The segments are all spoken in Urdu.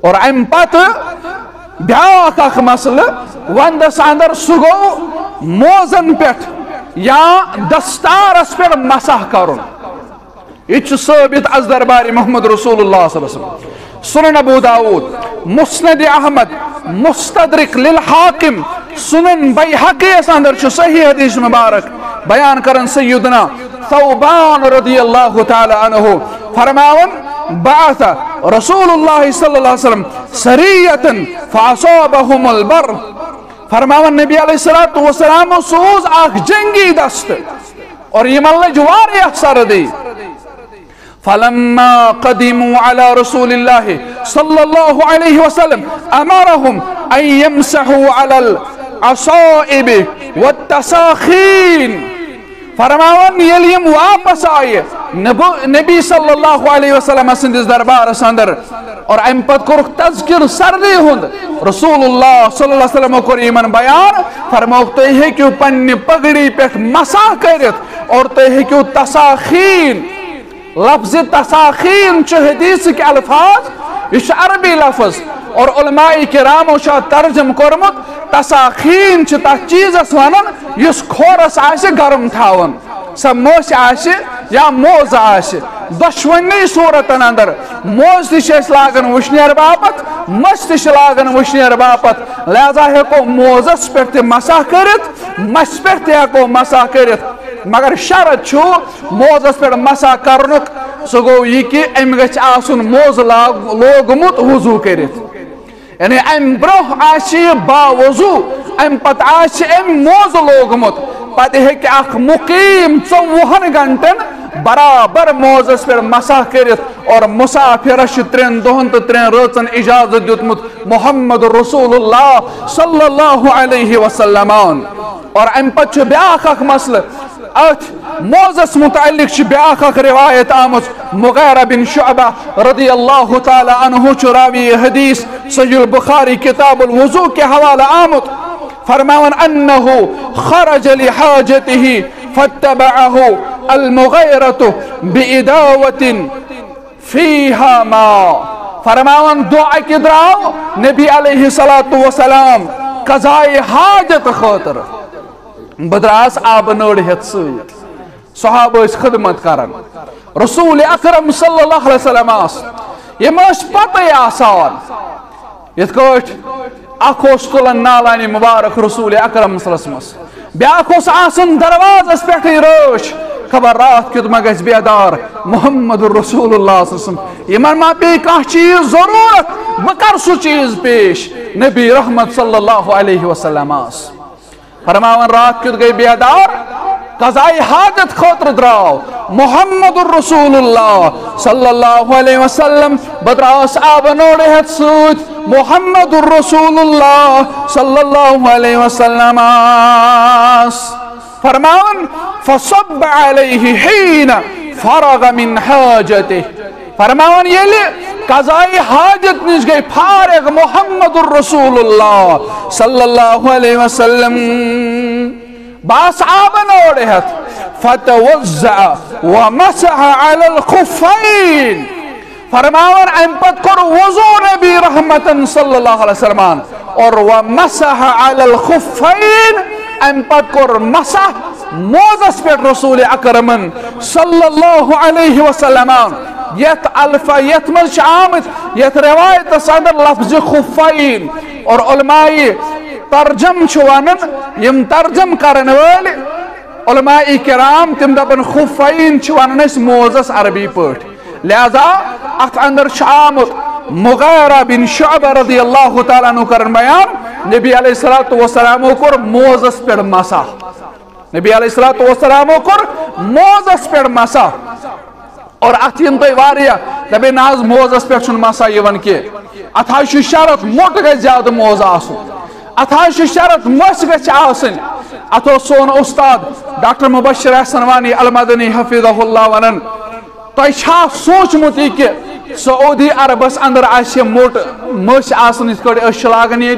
اور ام پت بیاکھ اخ مسئلہ وندس اندر سہ گو موزن پہ یا دستارس پہ مسح کرن۔ یہ ثابت از دربار محمد رسول اللہ صلی اللہ علیہ وسلم۔ سنن ابو داود، مسند احمد، مستدرک للحاکم، سنن بیحقی اس اندر چھ صحیح حدیث مبارک بیان کرن سیدنا ثوبان رضی اللہ تعالی عنہ۔ فرماون بعث رسول اللہ صلی اللہ علیہ وسلم سریتا فاصابهم البر فرماون نبی علیہ السلام سوز اخ جنگی دست اور یہ ملج واریہ سردی فلما قدموا على رسول الله صلى الله عليه وسلم أمرهم أن يمسحوا على العصائب والتساخين فرماون يليم واپس آئے نبی صلی اللہ علیہ وسلم سندس دربار اندر اور ام پت کورک تذکر سردی ہند۔ رسول اللہ صلی اللہ علیہ وسلم کور ایمن بیان۔ فرموک تو ہیکیو پنی پگڑی پیٹھ مسا کرت اور تو ہیکیو تساخین۔ لفظ تساخین چھ حدیث کے الفاظ یہ عربی لفظ۔ اور علماء کرامو شاہ ترجم کرمت تساخین چھ تا چیز ونن، یس کھورس آسے گرم تھاون۔ سا موس آسے یا موز آسے دشونی صورتن اندر۔ موز تش لاگن وشنیر باپت، مس تش لاگن وشنیر باپت۔ لہذا ہیکو موزس پر تی مساح کرت، مس پر تی ہیکو مساح کرت۔ مگر شرط چھو موزس پر مسا کرنک۔ سو گو یہ کہ ام گچ آسن موز لوگمت وضو کرت۔ یعنی ام بروہ آشی با وضو ام پت آشی ام موز لوگمت پتہ ہے کہ اخ مقیم ژوہن گھنٹن برابر موزس پر مساح کرت اور مسافرش ترین دہن تو ترین رچن اجازت دیتمت محمد رسول اللہ صلی اللہ علیہ وسلم اور ام پت بیاکھ اخ مسئلہ ات موزس متعلق چھ بیاکھ اخ روایت آمد مغیرہ بن شعبہ رضی اللہ تعالی عنہ چراوی حدیث صحیح البخاری کتاب الوضوء کے حوالہ آمد فرماون انه خرج لحاجته فاتبعه المغيرة بإداوة فيها ماء فرماون دعا کی دراو نبی علیہ السلام قضائی حاجت خاطر بدراس آب نوڑ ہت سویت صحابہ اس خدمت کرن. رسول اکرم صلی اللہ علیہ وسلم آس. یہ مش پتہ آسان. یت کوٹ اکھوس تلن نالانی مبارک رسول اکرم صلی اللہ علیہ وسلم بیاکھوس آسن دروازس اس پیٹھ روش. خبر رات کیت ما گژھِ بیدار. محمد رسول اللہ صلی اللہ علیہ وسلم. یمن ما پی کانٛہہ چیز ضرورت بہ کر چیز پیش. نبی رحمت صلی اللہ علیہ وسلم آس. فرماون رات کیت گئی بیدار قضائی حاجت خاطر دراو محمد الرسول اللہ صلی اللہ علیہ وسلم بدراس آب نوڑے ہت سوت محمد الرسول اللہ صلی اللہ علیہ وسلم فرمان فصب علیہ حین فرغ من حاجته۔ فرمان یلی قضائی حاجت نش گئی، فارغ محمد الرسول اللہ صلی اللہ علیہ وسلم۔ باس آبن اوڑے اوڑہت فتوزع ومسح على الخفين فرماون ام پت کر وضو نبی رحمتا صلی اللہ علیہ وسلم۔ اور ومسح على الخفين ام پت کر، مسح موزس پر رسول اکرمن صلی اللہ علیہ وسلم یت الفا یت من آمد یت روایت صدر لفظ خفین اور علمائی ترجم چھوانن یم ترجم کرن وال علماء کرام تم دپن خفین چھوانن اس موزس عربی پٹ لہذا ات اندر آمد مغیرہ بن شعبہ رضی اللہ تعالیٰ عنہ کرن بیان نبی علیہ السلام کر موزس پر مسا نبی علیہ السلام کر موزس پر مسا اور ات ین تھی واریا دپے ناز موزس پہ مسا یون کی ات شرط موٹ گھر زیادہ موز آسن ات شرط مس گھ آسن۔ ات سون استاد ڈاکٹر مبشر احسن وانی المدنی حفظہ اللہ ونن۔ تہ سوچمت یہ کہ سعودی عربس اندر آہ موٹ مس آسن اس کڑ اش لاگن یہ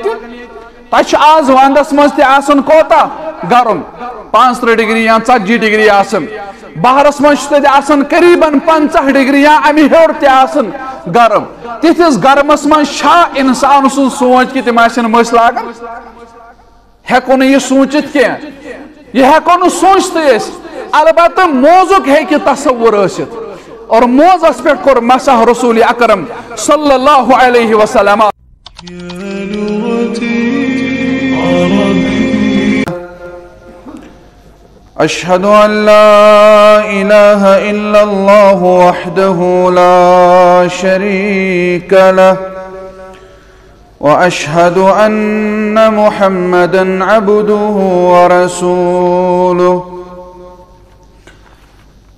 تہ آز وندس مز تہ آسن کوتا، گرم۔ پانچ ترہ ڈگری یا ژتجی ڈگری آسن۔ باہرس من قریباً پنچہ ڈگری یا امی ہیور تن گرم۔ تتس گرمس من انسان سن سوچ کہ تم آن مس لاگان ہیکو نا یہ سوچت کی یہ ہیکو نا سوچتے البتہ موزک ہے تصور ثت اور موزس پہ کور مسح رسول اکرم صلی اللہ علیہ وسلم۔ أشهد أن لا إله إلا الله وحده لا شريك له وأشهد أن محمدا عبده ورسوله.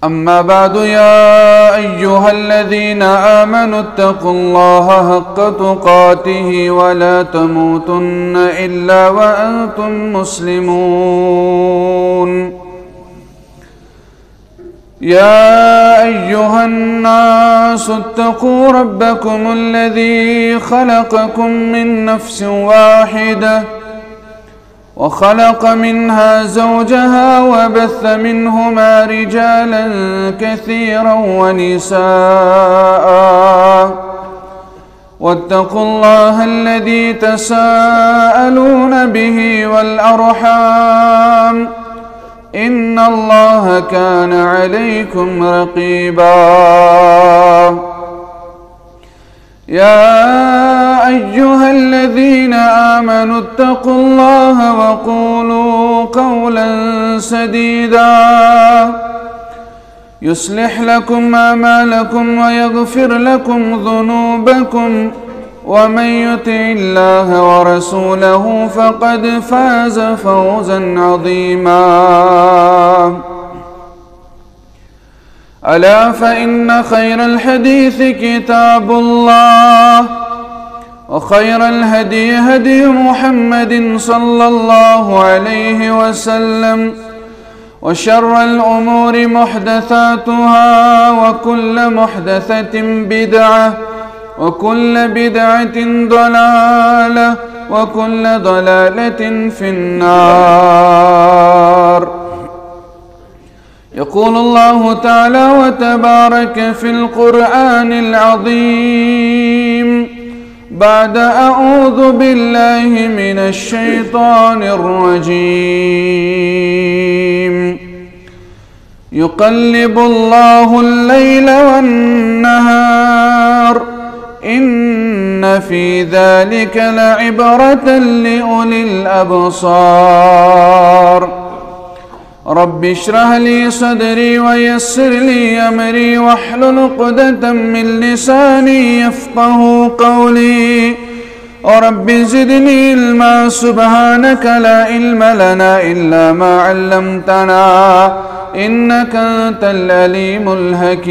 أما بعد يا أيها الذين آمنوا اتقوا الله حق تقاته ولا تموتن إلا وأنتم مسلمون. يا أيها الناس اتقوا ربكم الذي خلقكم من نفس واحدة وخلق منها زوجها وبث منهما رجالا كثيرا ونساء. واتقوا الله الذي تساءلون به والأرحام. إن الله كان عليكم رقيبا. يا أيها الذين آمنوا اتقوا الله وقولوا قولا سديدا. يصلح لكم أعمالكم ويغفر لكم ذنوبكم. ومن يطع الله ورسوله فقد فاز فوزا عظيما. ألا فإن خير الحديث كتاب الله وخير الهدي هدي محمد صلى الله عليه وسلم وشر الأمور محدثاتها وكل محدثة بدعة وكل بدعة ضلالة وكل ضلالة في النار. يقول الله تعالى وتبارك في القرآن العظيم. بعد أعوذ بالله من الشيطان الرجيم. يقلب الله الليل والنهار. إن في ذلك لعبرة لأولي الأبصار. رب اشرح لي صدري ويسر لي أمري واحلل عقدة من لساني يفقه قولي. ورب زدني علما سبحانك لا علم لنا إلا ما علمتنا إنك أنت العليم الحكيم.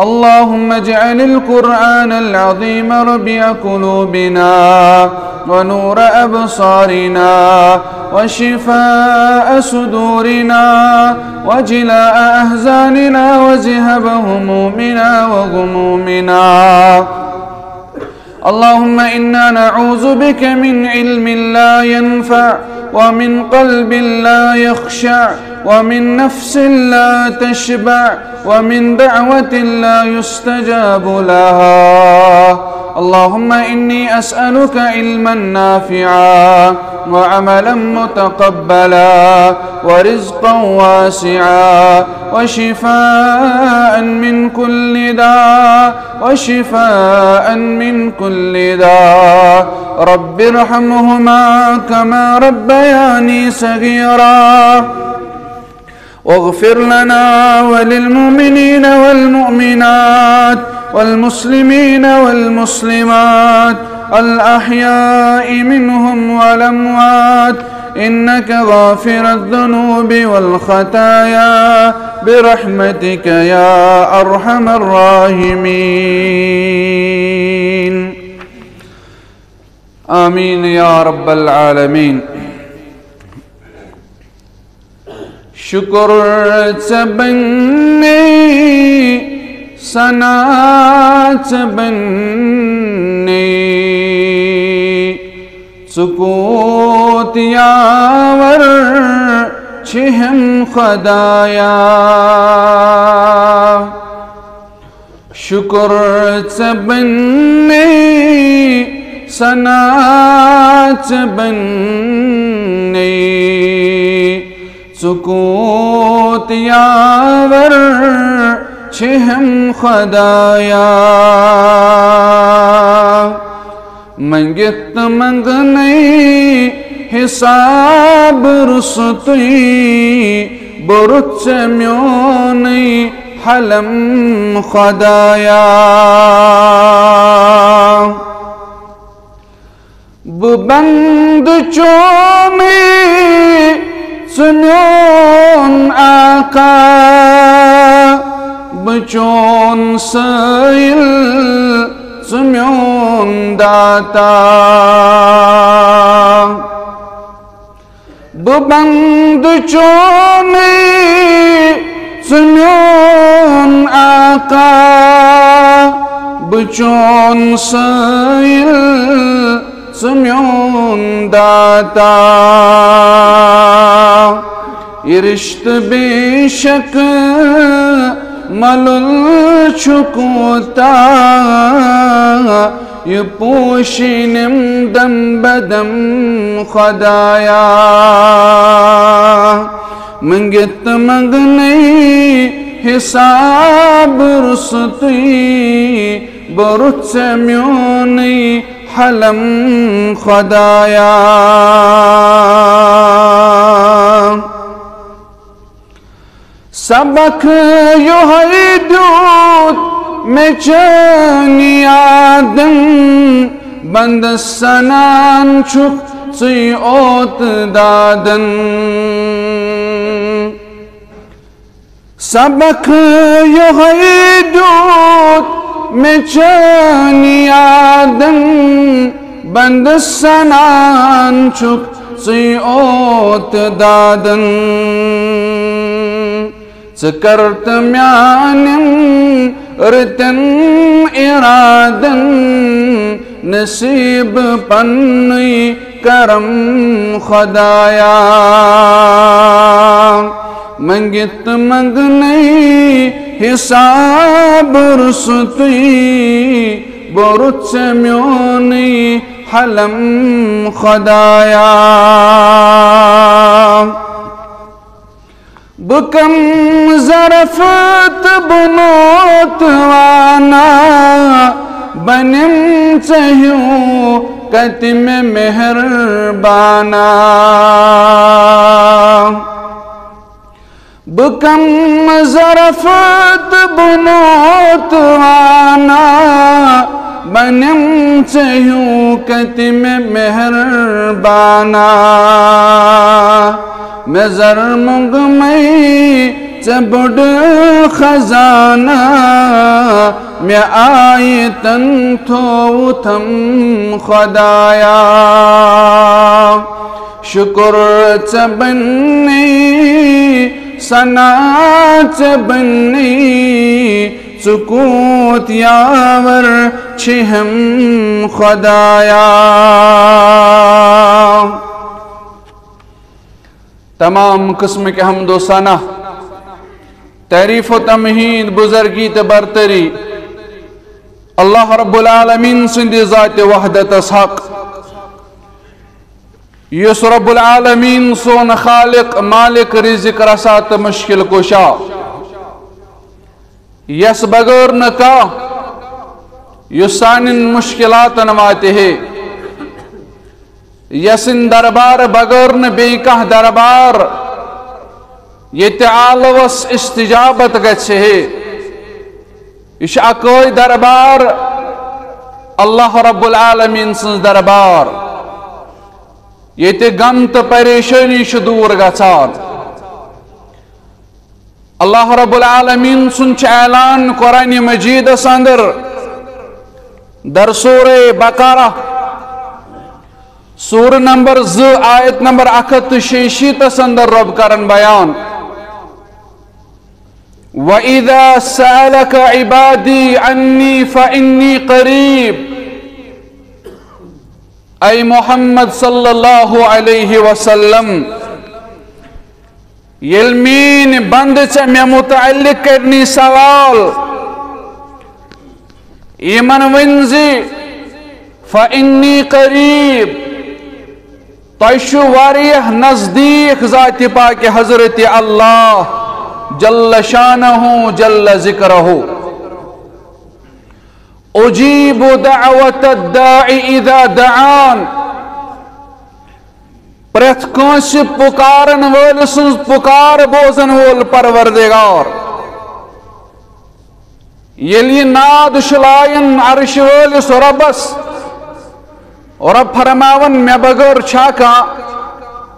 اللهم اجعل القرآن العظيم ربيع قلوبنا ونور أبصارنا وشفاء صدورنا وجلاء أهزاننا وزهب همومنا وغمومنا. اللهم إنا نعوذ بك من علم لا ينفع ومن قلب لا يخشع ومن نفس لا تشبع ومن دعوة لا يستجاب لها. اللهم إني أسألك علما نافعا وعملا متقبلا ورزقا واسعا وشفاء من كل داء وشفاء من كل داء. رب ارحمهما كما ربياني صغيرا. واغفر لنا وللمؤمنين والمؤمنات والمسلمين والمسلمات الأحياء منهم والأموات إنك غافر الذنوب والخطايا برحمتك يا أرحم الراحمين. آمين يا رب العالمين. شکر بننے سنا بننے سکوت یاور چھہم خدایا۔ شکر بننے سنا بننے سکوت یاور چھہم خدایا۔ منگت منگنی حساب رسطی برچ میونی حلم خدایا۔ ببند چومی سنون آقا بچون سیل سمیون داتا ببند چونی سمیون آقا بچون سیل سمیون داتا یہ رشت بے شک ملل چھکوتا یہ پوشنم دم بدم خدایا منگت مگنی حساب رسطی برچ میونی حلم خدایا سبق يهيدوت مچني آدم بند السنان شوف صيوت دادن سبق يهيدوت مچني آدم بند السنان شوف صيوت دادن۔ سكرت ميانم رتن إرادن نصيب پنی کرم خدایا۔ منگت منگنی حساب رسطی برچ میونی حلم خدایا. بکم ظرفت بنوت وانا بنم چہیوں کتم مہربانا. بکم ظرفت بنوت وانا بنم چہیوں کتم مہربانا میں زرمگ میں چبڑ خزانہ میں آئی تن تھو تھم خدایا۔ شکر چبنی سنا چبنی سکوت یاور چھہم خدایا۔ تمام قسم کے حمد و ثنا، تعریف و تمہید بزرگی تو برتری۔ اللہ رب العالمین سندی ذات وحدت حق۔ یس رب العالمین سون خالق، مالک، رزق، رسات، مشکل کشا. یس بغیر نکا یس سان مشکلات نواتے ہے یسن دربار بغیر بی دربار یت عالوس استجابت گچھے یہ اکوئی دربار، اللہ رب العالمین سن دربار. یت غم تو پریشانی دور گھان اللہ رب العالمین سن اعلان قرآن مجید اندر در سور بقارہ سور نمبر ز، آیت نمبر اکت شیشیت اندر رب کرن بیان. وَإِذَا سَأَلَكَ عِبَادِي عَنِّي فَإِنِّي قَرِيب اے محمد صلی اللہ علیہ وسلم، یلمین بند چھ میں متعلق کرنی سوال، ایمن ونزی فإنی قریب، تیشو واریہ نزدیک ذات پاک حضرت اللہ، جل شانہ جل ذکرہ اجیب دعوت الداعی اذا دعان. پرت کنس پکارن ول سنز پکار بوزن ول پروردگار. یلی ناد شلائن عرش ول ربس رب فرماون، میں بغیر چھاکا،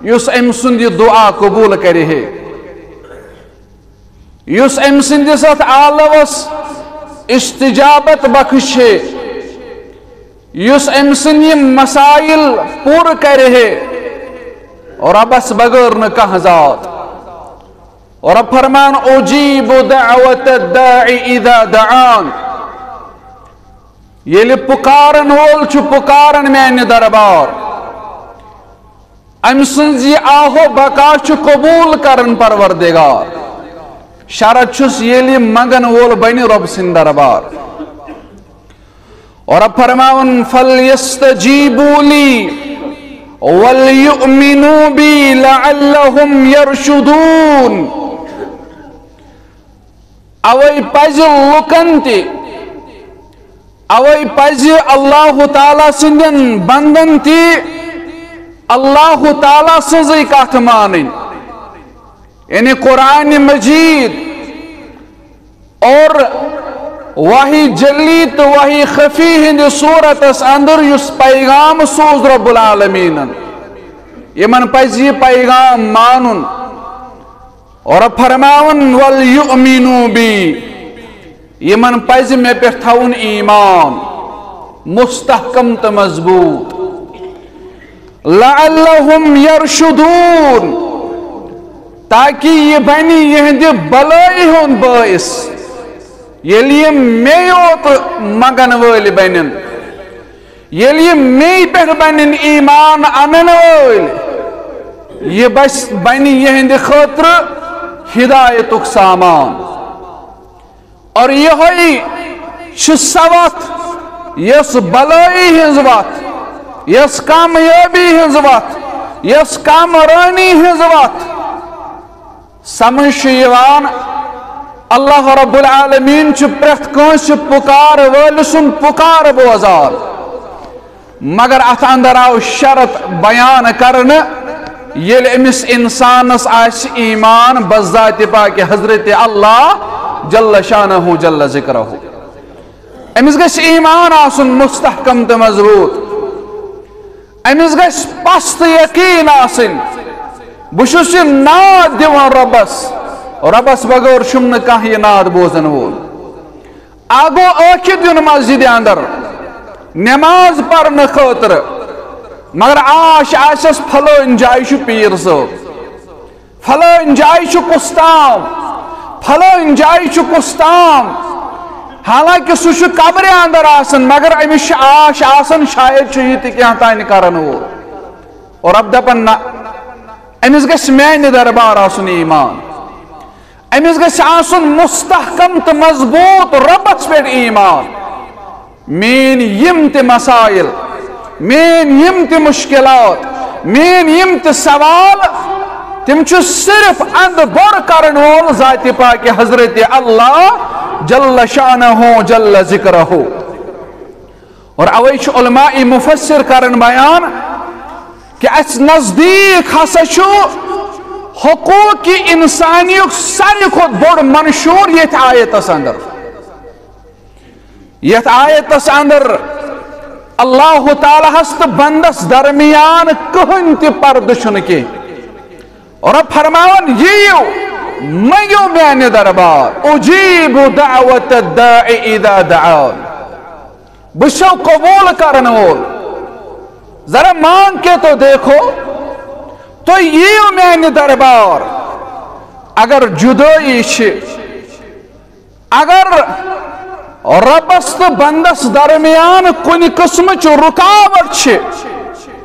یس ام سند دعا قبول کرے ہے. یس ام سندس ات عالوس استجابت بخش ہے یس ام سن مسائل پور کرے ہے۔ اور ابس بغیر نہ ذات۔ اور اب فرمان، اجیب دعوت الداعی اذا دعان۔ یلی پکارن وول چھ پکارن میانہ دربار۔ ام سنز یہ جی آہو بقا چھ قبول کرن پروردگار۔ شرط چھس یلی مگن وول بنی رب سن دربار اور اب فرماون فلیستجیبو لی ولیؤمنو بی لعلہم یرشدون اوی پز لکن تی اوی پز اللہ تعالی سندن بندن تی اللہ تعالی سزی کات مانن یعنی قرآن مجید اور وحی جلی تو وحی خفی ہند صورت اس اندر یس پیغام سوز رب العالمین۔ یمن پز یہ پیغام مانن۔ اور فرماون ولیؤمنو بی۔ یمن پز میں پہ تھون ایمان۔ مستحکم تو مضبوط لعلہم یرشدون۔ تاکہ یہ بنی یہ بلائی ہون باعث یہ میوت مگن ول بنن یہ می پہ بنن ایمان انن ول یہ بس بنی یہ خاطر ہدایت سامان۔ اور یہ سوت یس بلائی ہز وت یس کامیابی ہز وت یس کامرانی ہز وت سمجھ اللہ رب العالمین چھ کنس پکار ول سن پکار بوزان مگر ات اندر آو شرط بیان کرن، یل امس انسانس آس ایمان بذات پاک حضرت اللہ جل شانہ جل ذکرہ امس گس ایمان آسن مستحکم تو مضبوط۔ امس گس پست یقین آسن بہس ناد دیوان ربس. ربس بغیر شم کھانا یہ ناد بوزن وول. آگو ٲکھِتھ دیُن مسجد اندر. نماز پرنہٕ خٲطرٕ مگر آش آسٮ۪س فلٲنۍ جایہِ چھُ پیٖر صٲب فلٲنۍ جایہِ چھُ کُستام. فلٲنۍ جایہِ چھُ کُستام. حالانکہ سُہ چھُ قبرِ اندر آسان مگر أمِس چھِ آش آسان شاید چھُ یہِ تہِ کینٛہہ تانۍ کرن وول. اور اب دپان نہ امس گھ میانہ دربار آسن ایمان امس گھ آسن مستحکم تو مضبوط ربس پہ ایمان مین یم مسائل؟ مین یم تہ مشکلات مین یم سوال؟ تم صرف اند بڑ کرن وول ذات پاک حضرت اللہ جل شانہ جل ذکرہ. اور اوے علماء مفسر کرن بیان کہ اس نزدیک ہسا حقوق انسانی ساری کھت بڑ منشور یہ آیتس اندر۔ یہ آیتس اندر اللہ تعالی ہست بندس درمیان کہن تی پرد چھن کی۔ اور اب فرماون یہ منگو میانہ دربار اجیب دعوت الداعی اذا دعان۔ بشو قبول کرن وول ذرا مانگ کے تو دیکھو تو یہ میانہ دربار اگر جدوئی چھ اگر ربس تو بندس درمیان کن قسم چ رکاوٹ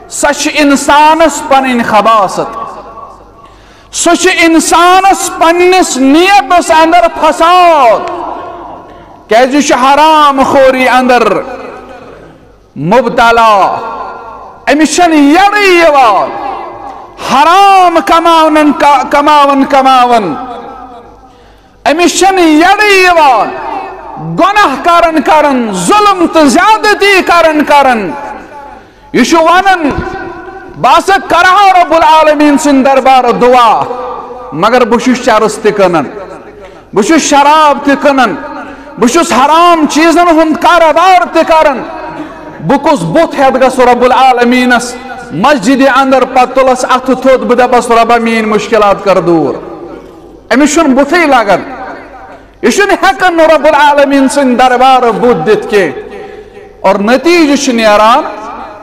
سہ انسانس پن خباست۔ سہ انسانس پنس نیتس اندر فساد۔ کیازِ حرام خوری اندر مبتلا امس یڑی یوان حرام کماون کماون۔ کماون امس یڑی یوان گناہ کرن کرن ظلم تو زیادتی کرن کرن یہ ونن بس کرہا رب العالمین سن دربار دعا۔ مگر بہ چرس تہ کنن شراب تہ کنن حرام چیزن ہند کاروبار تہ کرن بہ کس بت ہیت رب مسجد اندر پتہ تلس اتھ تھوت بہ دپس ربا مین مشکلات کر دور امس بتھے لگان یہ ہکن رب العالمین سن دربار بت دت کی اور نتیجہ نیران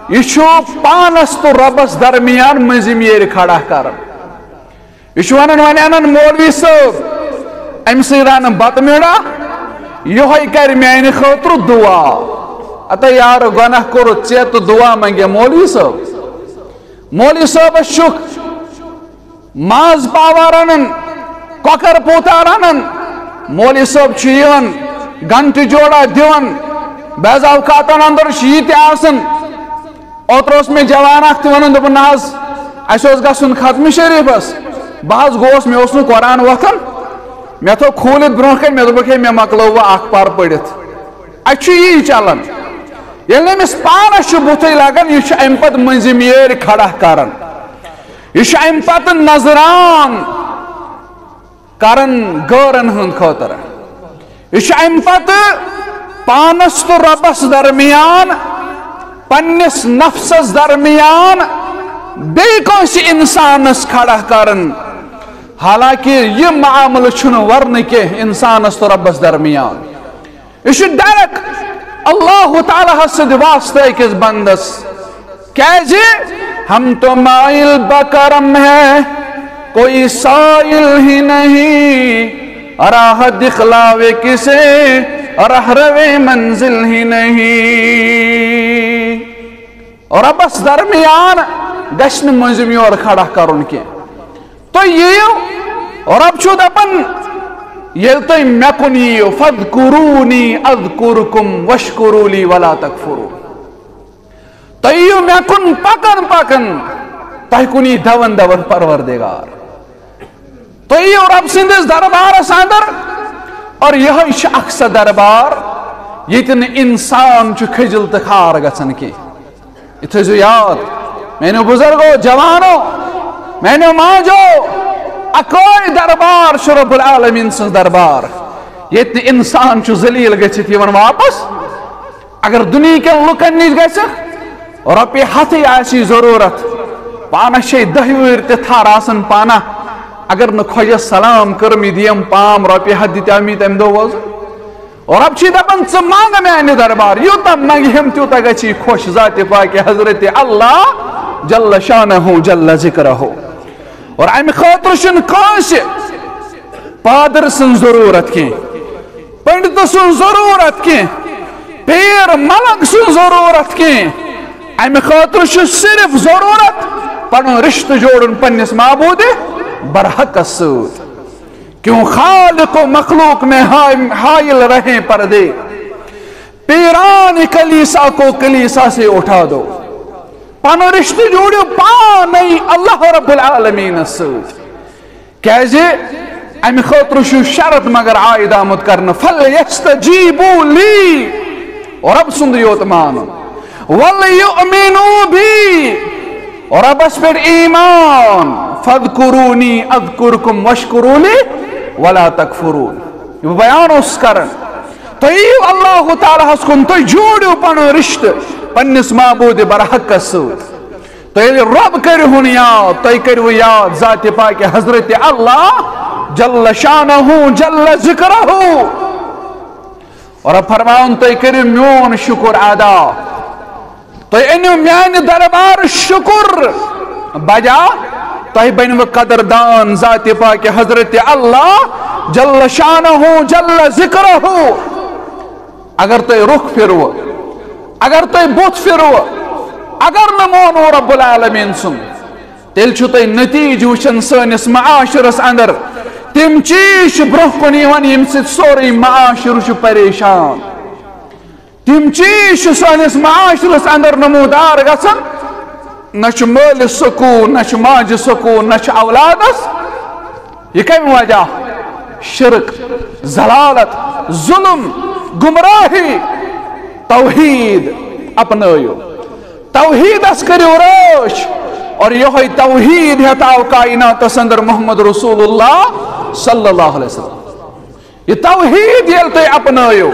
یہ پانس تو ربس درمیان مزم یہ کھڑا کر یہ ون ون مولوی صاحب ام سی بت میڑا یہ کر میانہ خاطر دعا اتہ یار گناہ کور ے تو دعا منگے مولوی صاحب مولوی صاحب شک ماز پاوا رنن ککر پوتا رنن مولی صاحب چیون گھنٹہ جوڑا دیون بعض اوقاتن اندر یہ آسن اوتر میں جوان اخ ونان دپن نہ حظ اس گھن ختم شریفس بہت گوس مے اس قرآن وتھان مے تھو کھولت برو کن مے دپک مے مکلو وہ اخ پار پڑھت اچھا یہ چلان یل امس پانس بتھے لگان یہ ام پت منزم یہ کھڑا کران یہ ام پتہ نظران کرن گورن ہند خاطر یہ ام پتہ پانس تو ربس درمیان پنس نفسس درمیان بیس انسانس کھڑا کرن حالانکہ یہ معاملہ چھ ورن کی انسانس تو ربس درمیان یہ ڈائریکٹ اللہ تعالیٰ سد واسطہ کس بندس کیازِ جی؟ ہم تو مائل بکرم ہے کوئی سائل ہی نہیں۔ راہ دکھلاوے کسے، راہ روے منزل ہی نہیں۔ اور اب اس درمیان گشن منزم یور کھڑا کرن کے۔ تو یہ اور اب چھو دپن یہ تو مکن یہ فذکرونی اذکرکم وشکرولی ولا تکفرو. تو یہ مکن پکن پکن تہ دون دون پروردگار. تو یہ رب سندس دربار اندر اور یہ اکثر دربار، یتن انسان کھجل تو خار گھن کی. یہ تھو یاد میرے بزرگو، جوانو میرے ماجو اکوئی دربار رب العالمین سن دربار۔ یتن انسان چو زلیل ذلیل گھت واپس۔ اگر دنیا کے لکن نش گھس رۄپیہِ ہتھٕے آسی ضروٗرت۔ پانس چھے دہہِ وٕہٕرۍ تہِ تھر آسان پانہ۔ اگر نہ سلام کٔرم یہِ دِیم پام رۄپیہِ ہتھ دِتیٛا مےٚ تمہِ دۄہ وۄزُن رۄب چھی دپان ژٕ منٛگ میانہِ دربار۔ یوٗتاہ منٛگہم تیوٗتاہ گژھی خۄش ذاتہِ پاکہِ حضرت اللہ جل شانہ جل ذکرہ اور امہِ خٲطرٕ چھُنہٕ پادر سٕنٛز ضروٗرت کینٛہہ پنڈتہٕ سٕنٛز ضروٗرت کینٛہہ پیٖر ملک سٕنٛز ضروٗرت کینٛہہ امہ خاطر صرف ضرورت پن رشتہ جوڑن پنس معبود برحق ست کیوں خالق و مخلوق میں حائل رہیں پردے۔ پیران کلیسا کو کلیسا سے اٹھا دو۔ پن رشتہ جوڑو پانی اللہ رب العالمین ست کیازِ امہ خاطر شرط مگر عائد آمد کرنا فل یستجیبو لی رب سند یوت مانن وَلْيُؤْمِنُوا بِي ربس پر ایمان فَذْكُرُونِي اَذْكُرْكُمْ وَشْكُرُونِي وَلَا تَكْفُرُونَ یہ بیان اس کرن تو ایو اللہ تعالیٰ اس کن تو جوڑیو پانو رشت پنس معبود برحق سود تو یہ رب کرہون یاد، تو کرو یاد ذات پاک حضرت اللہ جل شانہ جل ذکرہ اور اب فرمان تو کرو میون شکر ادا. تو انو میان دربار شکر. بجا، تو بنو قدردان ذات پاک حضرت اللہ جل شانہ جل ذکرہ اگر تو رخ پھرو اگر تو بت پھرو اگر نہ مونو رب العالمین سن، تیل چھو تو نتیج وچن سنس معاشرس اندر تم چیز برہ کن یم سوری معاشر پریشان۔ تم چیز سنس معاشرس اندر نمودار گسن، نہ مالس سکون، نہ ماجہ سکون، نہ اولادس یہ کم وجہ شرک ضلالت ظلم، گمراہی۔ توحید اپنائیو توحید اس کریو روش اور یہ توحید ہتاو کائنات سندر محمد رسول اللہ صلی اللہ علیہ وسلم. یہ توحید یل تو اپنائیو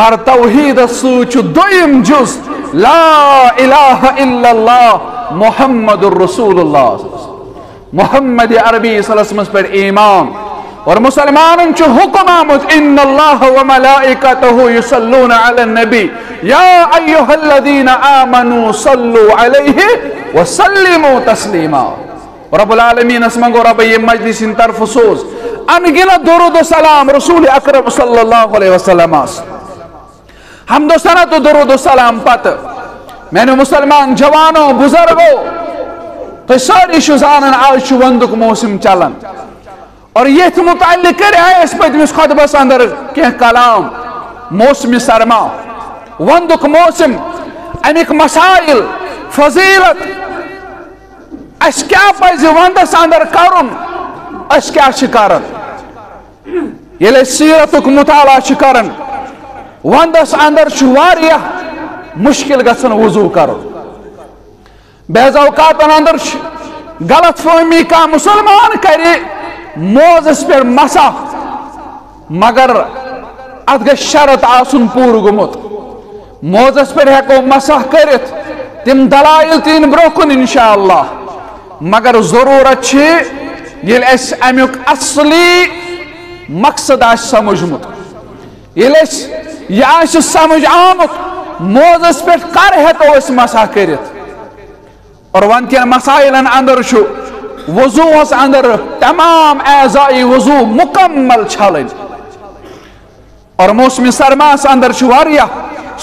مر توحید سوچ دویم جز. لا الہ الا اللہ محمد الرسول اللہ محمد عربی صلی اللہ علیہ وسلم پر ایمان. اور مسلمان چو حکم آمد، ان اللہ و ملائکتہ یسلون علی النبی. یا ایوہ الذین آمنوا صلو علیہ وسلموا تسلیما۔ رب العالمین اسمنگو رب یہ مجلس ان طرف سوز۔ انگل درود و سلام رسول اکرم صلی اللہ علیہ وسلم حمد و سنت و درود و سلام پت۔ میں نے مسلمان جوانوں، بزرگوں تو ساری شزانن آج شو وندک موسم چلن۔ اور یہ متعلق کرے ہیں اس پہ خطبہ اندر کہ کلام، موسم سرما، وندک موسم امیک مسائل، فضیلت۔ اس کیا پزِ وندس اندر کرن؟ اس کیا کرن یل سیرتک مطالعہ کرن وندس اندر واریاہ مشکل گژھن وضو کرن۔ بعض اوقات اندر غلط فہمی کا مسلمان کرے۔ موزس پہ مسا مگر ات شرط آسن پور گومت موزس پہ ہیکو مسا کرت تم دلائل تین برو کن انشاءاللہ مگر ضرورت یل اس امیک اصلی مقصد آس سمجھمت یل اس یہ آس سمجھ آمت موزس پہ کر ہیکو اس مسا کرت اور ون مسائلن اندر شو وضو اس اندر تمام اعضائی وضو مکمل چھلن اور موسم سرماس اندر شواریا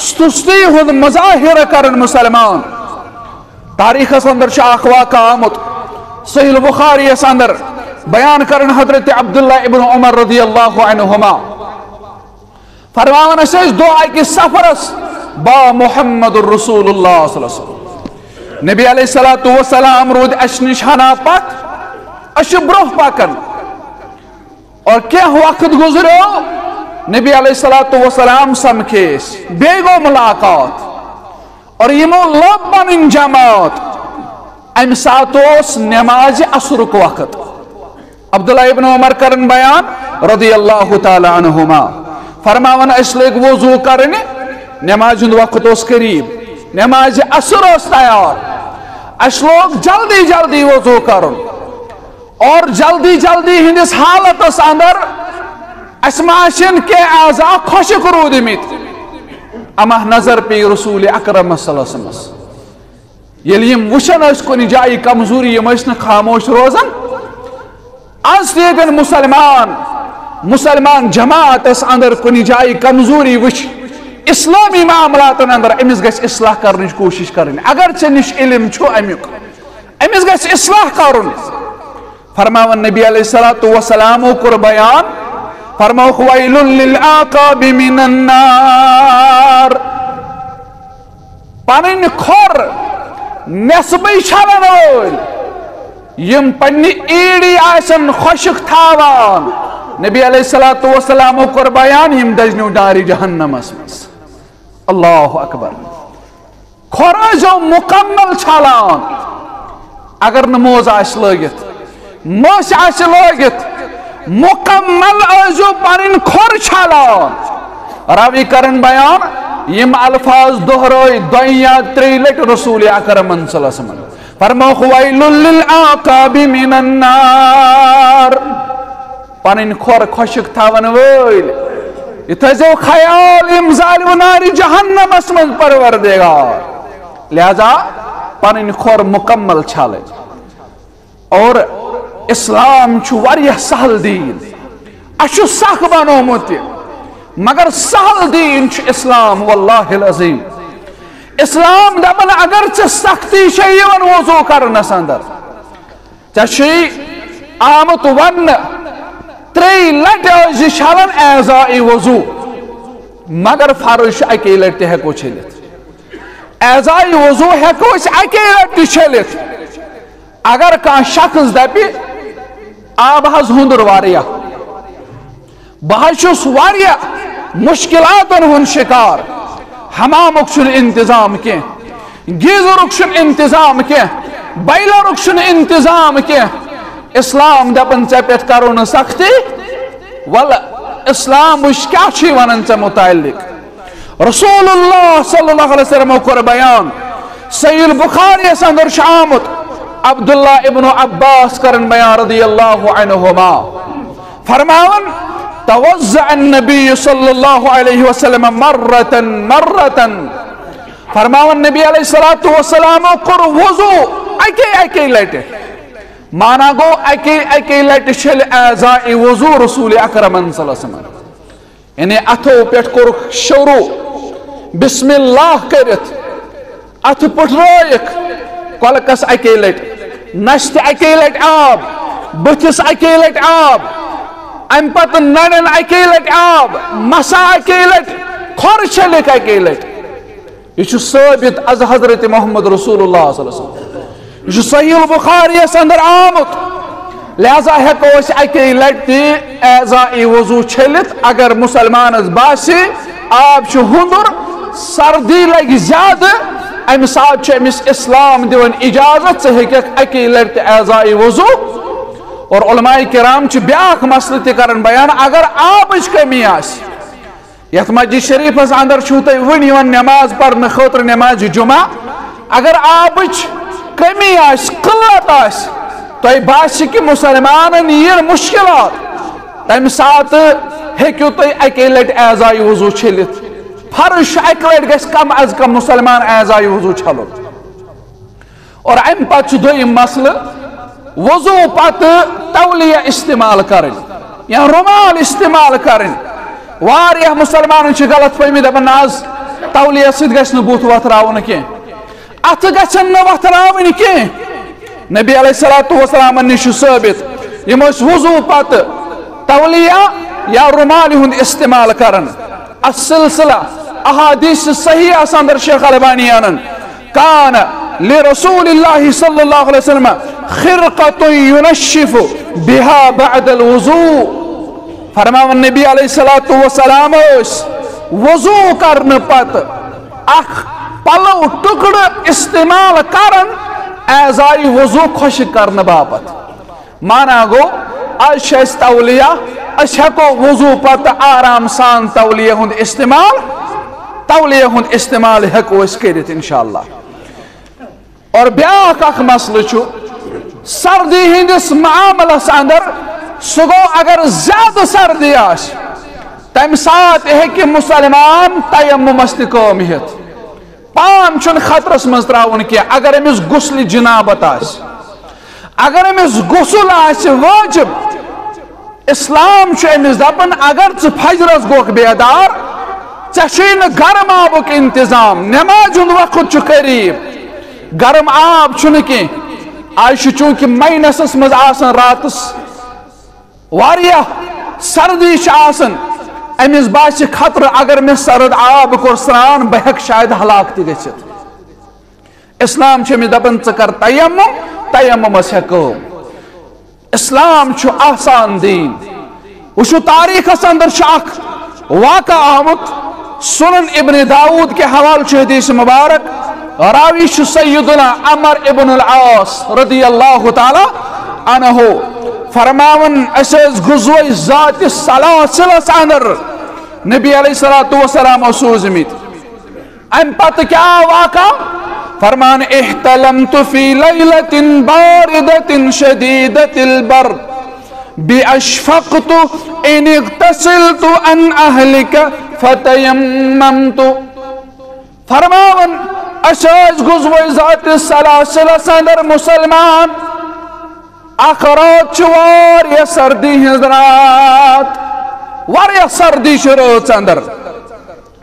ستستی ہند مظاہر کرن مسلمان. تاریخ اس اندر شاہ واقع آمد. صحیح البخاری اس اندر بیان کرن حضرت عبداللہ ابن عمر رضی اللہ عنہما فرمان اسیس دعائی کی سفرس با محمد الرسول اللہ صلی اللہ علیہ وسلم. نبی علیہ السلام رود اش نش ہنا پت اش بروہ پکن اور کیا وقت گزرو نبی علیہ السلام سمکھیس بے گو ملاقات اور یمو لب بن جماعت ام سات نماز اثرک وقت عبداللہ ابن عمر کرن بیان رضی اللہ تعالی عنہما فرماون اس لگ وضو کرن نماز وقت اس قریب نماز اثر اس تیار اس لوگ جلدی جلدی وضو کرن اور جلدی جلدی ہندس حالت اندر اس ماشن کے اعضاء خوشک رو دمیت اما نظر پی رسول اکرم صلی اللہ علیہ وسلم۔ یلی وشن اس کو نجائی کمزوری یم خاموش روزن۔ از تیدن مسلمان مسلمان جماعت اس اندر کو نجائی کمزوری وش۔ اسلامی معاملات اندر امس گھس اصلاح کرنچ کوشش کریں اگر ژے نش علم چھو امیک۔ امس گھس اصلاح کرن۔ فرماون نبی علیہ الصلوۃ والسلام کر بیان فرماو ویل للعقاب من النار پنن کھور، نسبی چھلن وول یم پنی ایڑی آسن خشک تھاوان۔ نبی علیہ الصلوۃ والسلام کر بیان، یم دجنو داری جہنم اس اللہ اکبر۔ کھوراجو مکمل چھالان۔ اگر نموز آش لگت مش آش لگت مکمل آجو پرین کھور چھالان راوی کرن بیان، یم الفاظ دہروی دویا تری لٹ رسول اکرم صلی اللہ علیہ وسلم. فرمو خویل للعاقاب من النار. پن کھور خشک تھون ول یہ تھو خیال ام ظالم نار جہنمس من پروردگار. لہذا پن کھور مکمل چھل اور اسلام واریاہ سہل دین۔ اچھو سخ بنومت۔ مگر سہل دین اسلام، واللہ العظیم۔ اسلام دپن اگر ژے سختی چھے وضو کرنس اندر، ژے آمت ون تری لٹ یہ چھلن اعضاء وضو۔ مگر فرض اکی لٹ تہ ہیکو چھلت اعضاء وضو ہیکو اس اکی لٹ چھلت اگر کان شخص دپی آب حض ہندر واریا بہت واریا مشکلات ہن شکار۔ حمامک انتظام کی گیزرک انتظام کی بائلرک انتظام کی اسلام دپن ے پہ کرو سختی، ول اسلام وش کیا ونان ے متعلق۔ رسول اللہ صلی اللہ علیہ وسلم کور بیان، سید بخاری اندر آمت عبداللہ ابن عباس کرن بیان رضی اللہ عنہما. فرماون توزع النبی صلی اللہ علیہ وسلم مرتا مرتا فرماون، نبی علیہ السلام کر وضو. اکی اکی لیٹے مانا گو اکی اکی لیٹے شل اعزائی وضو رسول اکرم صلی اللہ علیہ وسلم. یعنی اتھو پیٹ کر شروع. بسم اللہ کرت اتھ پٹ رویک کلکس اکی لیٹے نشت اکی لیٹ آب بتس اکی لیٹ آب ام پت نڑن اکی لٹ آب مسا اکی لٹ کھور چھلک اکی لٹ یہ ثابت از حضرت محمد رسول اللہ صلی اللہ علیہ وسلم یہ صحیح البخاری اس اندر آمت لہذا ہیکو اس اکی لٹ تی ایزائی وضو چھلت اگر مسلمان از باسی آب چھ ہندر سردی لگ زیادہ ام ساتھ چھ امس اسلام دیون اجازت سے اکی لٹ ایزائی وضو؟ اور علماء کرام چھ بیاک مسئلہ بیان اگر آبش کمی آس مسجد شریف اس اندر چھو ون نماز پڑھنے خاطر نماز جمعہ، اگر آبش کمی آس قلت آس کہ مسلمان یہ مشکلات تم سات ہیکو تو اکی لٹ اعزائی وضو چھلت۔ فرش اکی لٹ گس کم از کم مسلمان اعزائی وضو چھلو۔ اور ام پتہ دویم مسئلہ وضو پت تولیہ استعمال کرن۔ یا رمال استعمال کرن۔ واریہ مسلمان چھ غلط فہمی دپن ناز تولیہ سید گژھِ نہٕ بُتھ وۄتھراوُن کینٛہہ اَتھٕ گژھن نہٕ وۄتھراوٕنۍ کینٛہہ نبی علیہ الصلوۃ والسلام نِش چھُ ثٲبت یِم ٲسۍ تولیہ یا رُمالہِ ہُنٛد استعمال کران السلسلہ احادیث صحیح آسان در شیخ البانی کان لرسول الله صلى الله عليه وسلم خرقة ينشف بها بعد الوضوء. فرماو النبي عليه الصلاة والسلام وضوء کرن پت. اخ، پلو ٹکڑ استعمال کرن اعزائی وضوء خوش کرن باپت. مانا گو آج اس تولیہ اس ہکو وضوء پت آرام سان تولیہ ہند استعمال، تولیہ ہند استعمال ہکو اس کرت انشاءاللہ۔ اور بیاکھ اخ مسئلہ چھو سردی ہندس معاملس اندر سہ اگر زیادہ سردی آس تم سات ہیکہ مسلمان تیممس تہ کام ہت پان چھن خطرس مز تراون کی اگر امس غسل جنابت آس اگر امس غسل آس واجب اسلام امس دپن، اگر ژ فجرس گوک بیدار ژے گرم آبک انتظام، نماز ہند وقت قریب۔ گرم آب کی آج چونکہ مائنسس مز آسن، راتس واریاہ سردی آسن۔ امس باس خطر، اگر میں سرد آب کور سران بہ ہیک شاید ہلاک تہ گژھت اسلام چھ مےٚ دپان ژٕ کر تیمم تیممس ہیکو اسلام آسان دین۔ وچھو تاریخس اندر چھ اکھ واقع آمت سنن ابن داود کے حوال چھ حدیث مبارک. راوی سیدنا عمر ابن العاص رضی اللہ تعالی عنہ فرماون اسیز گزوی ذات سلاسلس اندر نبی علیہ الصلوۃ والسلام سوزمت ام پت کیا واقع فرمان، احتلمت فی لیلت باردت شدیدت البرد. بأشفقت إن اغتسلت عن أهلك فتيممت. فرماون أشاج غزوة ذات السلاسل سندر مسلمان أخرات شوار يا سردي هزرات وار يا سردي شروط اندر.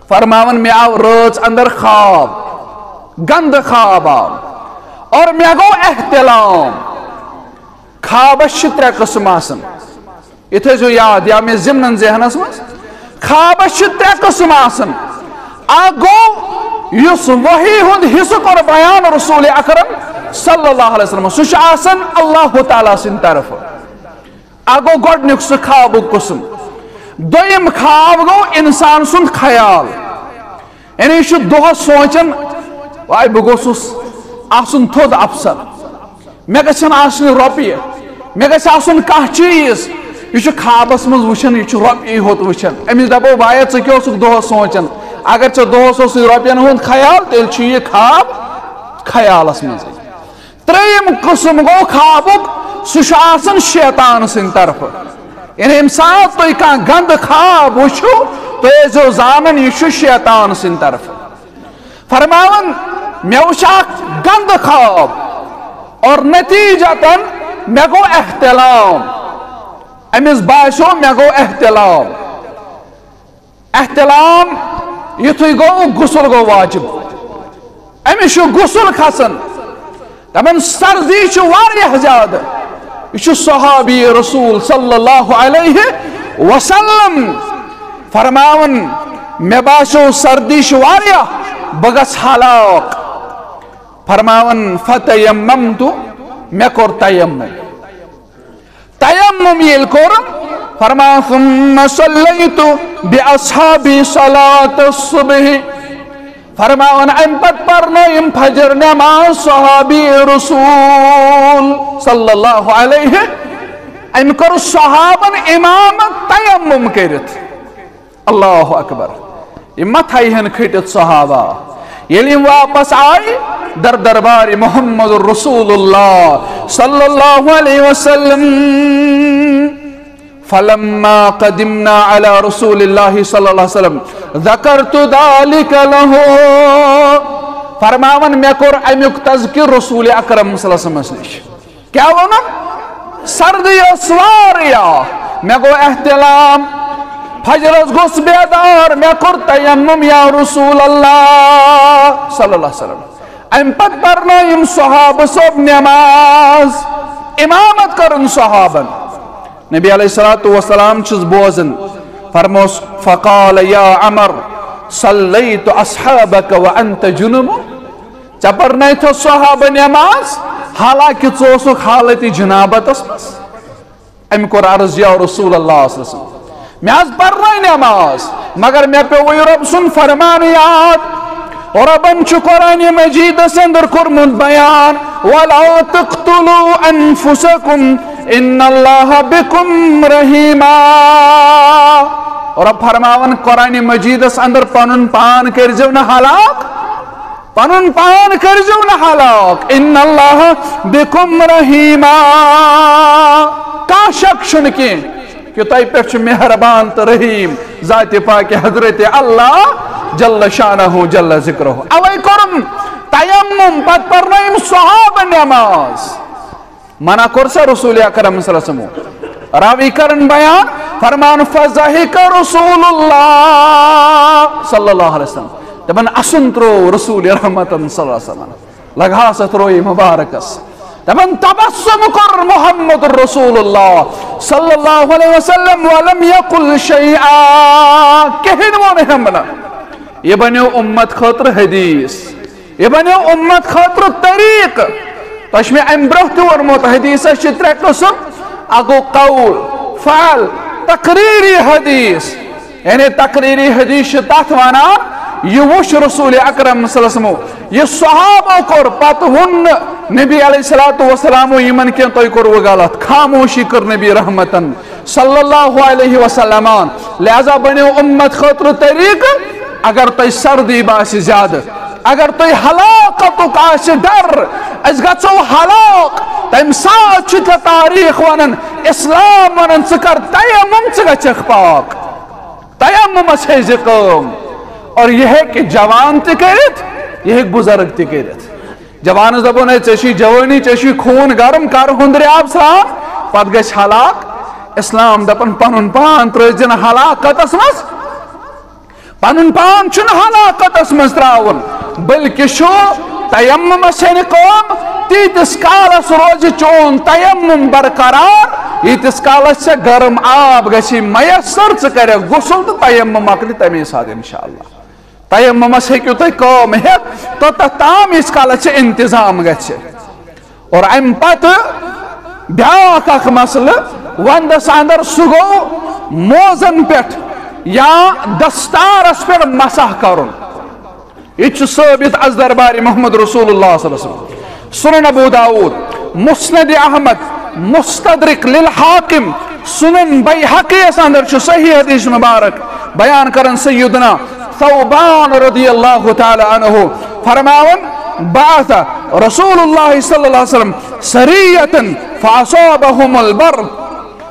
فرماون میں آو روز اندر خواب، گند خواب آو اور میں گو احتلام. خوابس ترے قسم آسن یہ تھو یاد یا میں ضمن ذہنس مز خوابس ترے قسم آسن اگو یس وحی ہند حصہ کور بیان رسول اکرم صلی اللہ علیہ وسلم سہ آسن اللہ تعالیٰ سن طرف اگو گۄڈنیُک سُہ خوابُک قسم دوٚیِم خواب گوٚو اِنسان سُنٛد خیال یعنی یہِ چھُ دۄہس سونٛچان واے بہٕ گوٚژھُس آسُن تھوٚد افسر مےٚ گژھن آسنہِ رۄپیہِ مےٚ گژھِ آسُن کانٛہہ چیٖز۔ یہ خوابس مز وچان یہ رۄپیہِ ہوت وچان أمِس دپو بایا ژٕ کیٛاہ اوسُکھ دۄہس سونٛچان؟ اگر ژےٚ دۄہس اوسُے رۄپین ہُنٛد خیال، تیٚلہِ چھُ یہِ خواب خیالس منٛز۔ ترٛیٚیِم قٕسم گوٚو خوابُک سُہ چھُ آسان شیطان سٕنٛدِ طرفہٕ۔ یعنی ییٚمہِ ساتہٕ تُہۍ کانٛہہ گنٛدٕ خواب وٕچھِو، تُہۍ ٲسۍزیو زانان یہِ چھُ شیطان سٕنٛدِ طرفہٕ۔ فرماوان، مےٚ وٕچھ اکھ گنٛدٕ خواب، اور نتیجتن مےٚ گوٚو احتلام۔ أمِس باسیو مےٚ گوٚو احتلام۔ احتلام یُتھُے گوٚو غسل گوٚو واجب۔ أمِس چھُ غسل کھسان دپان سردی چھِ واریاہ زیادٕ یہ صحابی رسول صلی اللہ علیہ وسلم فرماون، مےٚ باسیو سردی چھِ واریاہ بہٕ ہلاک فرماون فتیممتُ مےٚ کوٚر تیمم تیمم ییٚلہِ کوٚرُم فرمان ثم صلیت باصحابی صلاة الصبح فرماون ام پت پرنویم فجر نماز صحابی رسول صلی اللہ علیہ ام کر صحابن امام تیمم کرت اللہ اکبر یہ متھائی ہن کھٹت صحابہ یلی واپس آئی در دربار محمد رسول اللہ صلی اللہ علیہ وسلم. فلما قدمنا على رسول الله صلى الله عليه وسلم ذكرت ذلك له فرماون مے کور امیک تذکر رسول اکرم صلی اللہ علیہ وسلم نش کیا ونم سردی اسواریا مے گو احتلام فجر گوس بیدار مے کور تیمم یا رسول اللہ صلی اللہ علیہ وسلم ام پت پرنا یم صحابہ سب نماز امامت کرن صحابن نبی علیہ الصلوۃ والسلام چھس بوزن فرموس فقال یا عمر صلیت اصحابک وانت جنب چپر نیتھو صحابہ نماز حالانکہ ژوسک حالت جنابت اسمس ام کور عرض یا رسول اللہ صلی اللہ علیہ وسلم میں آز پر نماز، مگر میں پہ وہی رب سن فرمان یاد۔ ربن چھ قرآن مجید سندر کرمت بیان۔ وَلَا تَقْتُلُوا أَنفُسَكُمْ ان اللہ بکم رحیما اور فرماون، قرآن مجید اس اندر پان کرزو نہ حلاک پانن پان کرزو نہ حلاک ان اللہ بکم رحیما کا شک شن کی؟ کہ تائی پیچھ مہربان تو رحیم ذات پاک حضرت اللہ جل شانہ جل ذکرہ اوے کرم تیمم پت پر نیم صحاب نماز منع کرسا رسول اکرم صلی اللہ علیہ وسلم راوی کرن بیان فرمان فضحک رسول اللہ صلی اللہ علیہ وسلم دبن اسن ترو رسول رحمت صلی اللہ علیہ وسلم لگا ستروی مبارکس এবং তাবাসসুম কর মুহাম্মদ রাসূলুল্লাহ সাল্লাল্লাহু আলাইহি ওয়াসাল্লাম ওয়া লাম ইয়াকুল শাইআ কেহেন মনে হামনা এ বানো উম্মত খাতর হাদিস এ বানো উম্মত খাতর তরিক তশমি আমব্রহত ওর মত হাদিস শত্র কসম আগো কওল ফাল تقريري حديث يعني تقريري حديث تحت وأنا یہ وش رسول اکرم صلی اللہ علیہ وسلم، یہ صحابہ کور پت ون نبی علیہ الصلوۃ والسلام یمن کہ تو کور غلط خاموشی کر نبی رحمتن صلی اللہ علیہ وسلم۔ لہذا بنو امت خاطر طریق، اگر تو سردی باس زیادہ اگر تو ہلاکت آس ڈر اس گھو ہلاک، تم سات تاریخ ونن، اسلام ونن ژٕ تیمم پاک تیممس ہے اور یہ ہے کہ جوان تہ یہ ہے بزرگ تہ کرت جوانس ہے ژےٚ جوانی ژےٚ خون، گرم کر ہندرِ آب سران پتہٕ گژھِ ہلاک اسلام دپن پنن پان ترزن ہلاکتس مز پن پان چھ ہلاکتس مز تراؤن بلکہ شو تیممس ہے قوم تیتس کالس روز چون تیمم برقرار یتس کالس سے گرم آب گسی میسر ژ کرے غسل تو تیمم مکلی تمی ساتھ انشاءاللہ۔ تیممس ہیکو تھی قوم ہیت تو تام اس کالس انتظام گچھے اور ام پتہ بیاکھ اخ مسئلہ وندس اندر سہ گو موزن پہ یا دستارس پہ مسح کرن یہ ثابت از دربار محمد رسول اللہ صلی اللہ علیہ وسلم سنن ابو داود مسند احمد مستدرک للحاکم سنن بی حقیس اندر صحیح حدیث مبارک بیان کرن سیدنا ثوبان رضی اللہ تعالی عنہ فرماون بعث رسول اللہ صلی اللہ علیہ وسلم سریتا فأصابهم البر.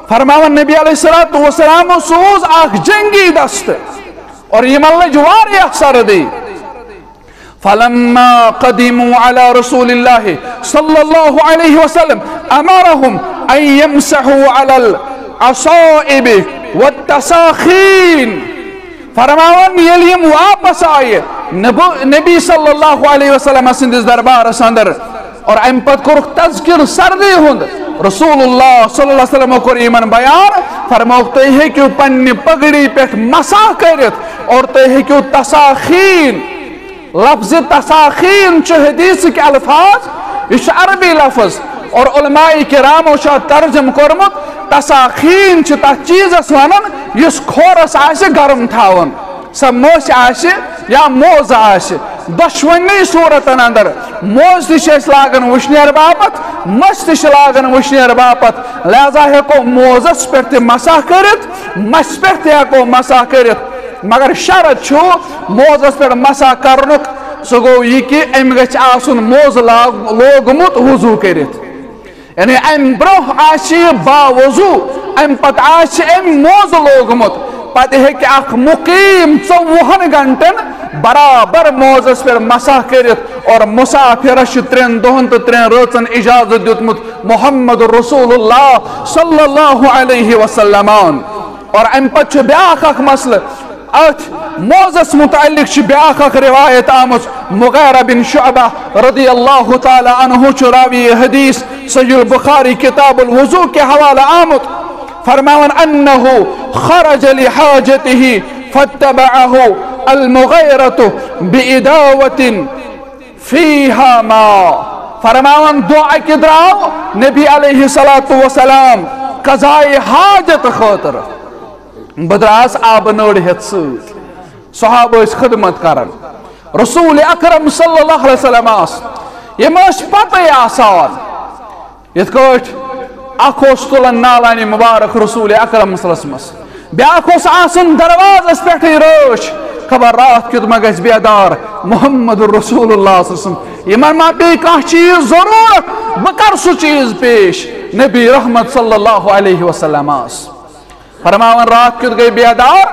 فرماون نبی علیہ السلام سوز آخ جنگی دست. اور یہ ملج واریہ سردی فلما قدموا على رسول الله صلى الله عليه وسلم أمرهم أن يمسحوا على العصائب والتساخين. فرماون يليم واپس آئے نبی صلی اللہ علیہ وسلم سندس دربار اندر، اور ام پت کورک تذکر سردی ہند۔ رسول اللہ صلی اللہ علیہ وسلم کور ایمن بیان فرموک تو ہیکیو پنی پگڑی پیٹھ مسا کرت اور تو ہیکیو تساخین۔ لفظ تساخین چھ حدیث کے الفاظ یہ عربی لفظ۔ اور علماء کرامو شاہ ترجم کرمت، تساخین چھ تا چیز ونن یس کھورس آسے گرم تھاون سا موش آسے یا موز آسے دشونی صورتن اندر، موز تیش لاغن وشنیر باپت مس تیش لاغن وشنیر باپت لہذا ہیکو موزس پر تی مساح کرت مس پر تی ہیکو مساح کرت مگر شرط چھو موزس پر مساح کرنک۔ سو گو یہ کہ ام گچ آسن موز لوگمت وضو کرت یعنی ام بروہ آشی با وضو ام پت آشی ام موز لوگمت پتہ ہیکہ اخ مقیم ژوہن گھنٹن برابر موزس پہ مسح کرت اور مسافرس ترین دہن تو ترین رچن اجازت دیتمت محمد رسول اللہ صلی اللہ علیہ وسلم اور ام پتہ بیاکھ اخ مسئلہ ات موزس متعلق بیاکھ اخ روایت آمت مغیرہ بن شعبہ رضی اللہ تعالی عنہ چراوی حدیث سید البخاری کتاب الوضو کے حوالہ آمت فرماون انه خرج لحاجته فاتبعه المغيرة بإداوة فيها ما فرماون دعا کی کدراو نبی علیہ السلام قضائی حاجت خاطر بدراس آب نوڑ ہت سوت صحابہ اس خدمت کرن۔ رسول اکرم صلی اللہ علیہ وسلم آس۔ یہ مش پتہ آسان۔ یت کوٹ اخوس تلن نالانی مبارک رسول اکرم صلی اللہ علیہ وسلم بیاکھ آسن دروازس اس پہ روش۔ خبر رات کیت ما گز بیدار محمد رسول اللہ صلی اللہ علیہ وسلم۔ یمن ما بی کان چیز ضرورت بکر سو چیز پیش۔ نبی رحمت صلی اللہ علیہ وسلم آس۔ فرماون رات کیت گئی بیدار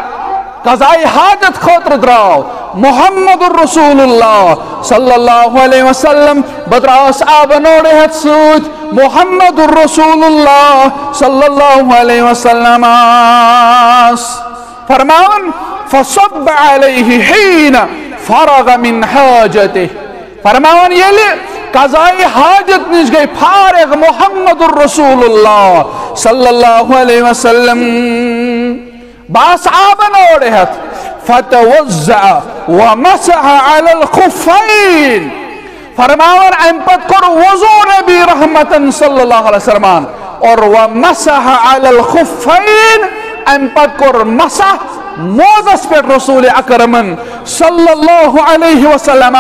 قضائی حاجت خطر دراو محمد الرسول اللہ صلی اللہ علیہ وسلم بدراس آب نوڑے حد سوچ محمد الرسول اللہ صلی اللہ علیہ وسلم فرماون، فصب علیہ حین فرغ من حاجته. فرماون یلی قضائی حاجت نش گئی، فارغ محمد الرسول اللہ صلی اللہ علیہ وسلم۔ باس آبن اوڑے اوڑہت فتوزع ومسح على الخفين فرماون ام پت کر وضو نبی رحمتا صلی اللہ علیہ وسلم اور ومسح على الخفين ام پت کر، مسح موزس پر رسول اکرمن صلی اللہ علیہ وسلم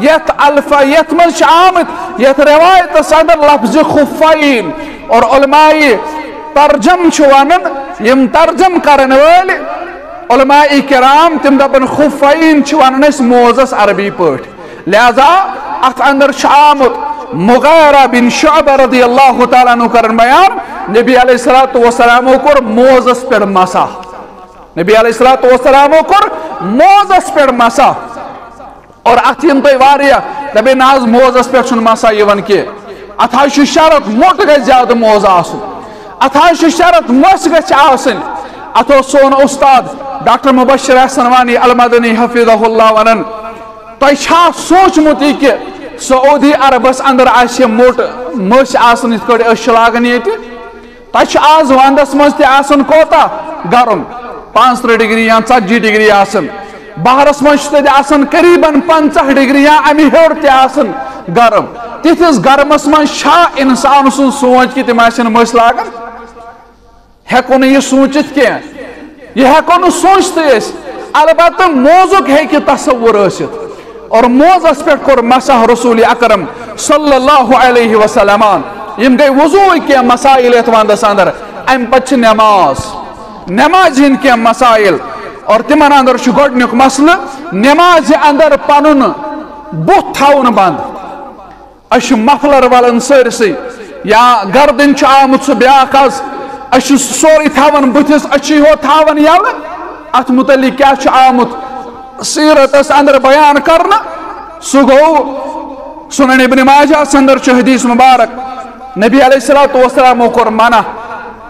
یت الفا، یت من شامت یت روایت صدر لفظ خفین. اور علمائی ترجم چوانن یم ترجم کرن والی علماء کرام تم دپن خفین چوانن اس موزس عربی پٹ. لہذا ات اندر شامت مغیرہ بن شعبہ رضی اللہ تعالیٰ عنہ کرن بیان، نبی علیہ الصلوۃ والسلام کور موزس پر مسا. نبی علیہ الصلوۃ والسلام کور موزس پر مسا. اور ات یم تہ واریا دبے موزس پہ مسا یوان ات شرط موٹ گژھِ زیادہ موز آسن ات چھ شرط مس گژھِ آسن۔ ات سون استاد ڈاکٹر مبشر احسن وانی المدنی حفظہ اللہ ونن۔ تہ چھا سوچمت یہ کہ سعودی عربس اندر آسہ موٹ مس آسن یت کڑ لاگان یت آز وندس مز تہ آسن کوتا۔ گرم پانچ ترہ ڈگری یا ژتجی ڈگری آسن۔ بہرس مز تہ قریباً پنچہ ڈگری یا امی ہیوٚر گرم. تتھس گرمس مز چھا انسان سن سوچ کہ تم آسن مس لاگان ہیکو نہ یہ سوچت کی یہ ہیکو سوچتے البتہ موزک ہے کہ تصور ٲسِتھ اور موزس پہ کور مسح رسول اکرم صلی اللہ علیہ وسلم یم گئی وضو کی مسائل ات وندس اندر ام پتہ نماز. نماز ہند کی مسائل. اور تمن اندر گۄڈنیُک مسئلہ نماز اندر پنن بُتھ تھاون بند اش مفلر ولن سٲرسٕے یا گردن آمت سُہ بیاکھ حظ اش سورُے تھاون بُتھِس أچھی ہو تھاون یلہٕ اتھ متعلق کیاہ چھُ آمت سیرتس اندر بیان کرنا سُہ گوٚو سنن ابن ماجہ اندر چھُ حدیث مبارک نبی علیہ الصلوۃ والسلام کوٚر منع